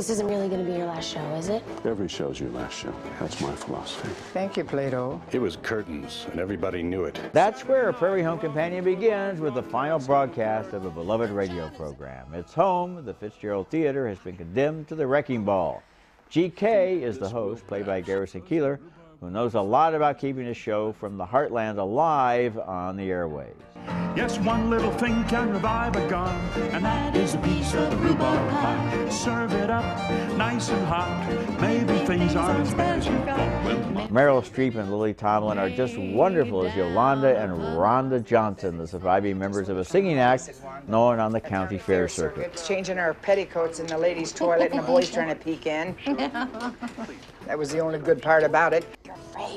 this isn't really going to be your last show, is it? Every show's your last show. That's my philosophy. Thank you, Plato. It was curtains, and everybody knew it. That's where Prairie Home Companion begins with the final broadcast of a beloved radio program. Its home, the Fitzgerald Theater, has been condemned to the wrecking ball. GK is the host, played by Garrison Keillor, who knows a lot about keeping a show from the heartland alive on the airwaves. Yes, one little thing can revive a gun, and that is a piece of rhubarb pie. Serve it up nice and hot. Maybe things aren't as bad as you thought. Meryl Streep and Lily Tomlin are just wonderful as Yolanda and Rhonda Johnson, the surviving members of a singing act known on the county fair circuit. It's changing our petticoats in the ladies' toilet and the boys trying to peek in. that was the only good part about it.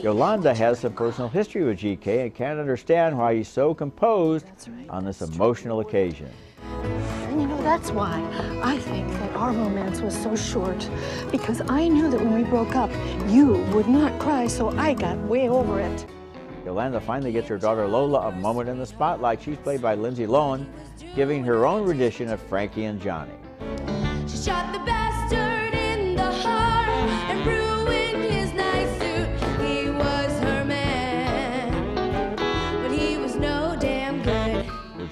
Yolanda has some personal history with GK and can't understand why he's so composed on this emotional occasion. And you know, that's why I think that our romance was so short. Because I knew that when we broke up, you would not cry, so I got way over it. Yolanda finally gets her daughter Lola a moment in the spotlight. She's played by Lindsay Lohan, giving her own rendition of Frankie and Johnny.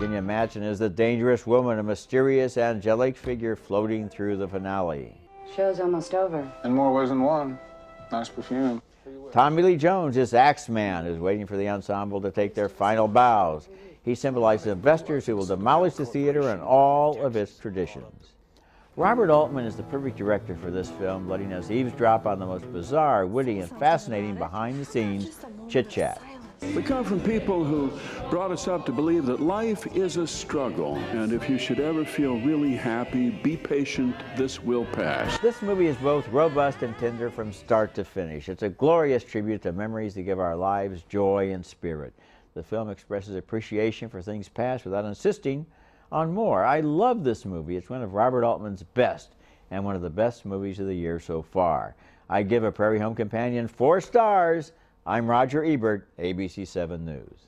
Virginia Madsen is the dangerous woman, a mysterious angelic figure floating through the finale. Show's almost over. In more ways than one. Nice perfume. Tommy Lee Jones is Axeman, is waiting for the ensemble to take their final bows. He symbolizes investors who will demolish the theater and all of its traditions. Robert Altman is the perfect director for this film, letting us eavesdrop on the most bizarre, witty, and fascinating behind-the-scenes chit-chat. We come from people who brought us up to believe that life is a struggle, and if you should ever feel really happy, be patient, this will pass. This movie is both robust and tender from start to finish. It's a glorious tribute to memories that give our lives joy and spirit. The film expresses appreciation for things past without insisting on more. I love this movie. It's one of Robert Altman's best and one of the best movies of the year so far. I give A Prairie Home Companion four stars. I'm Roger Ebert, ABC 7 News.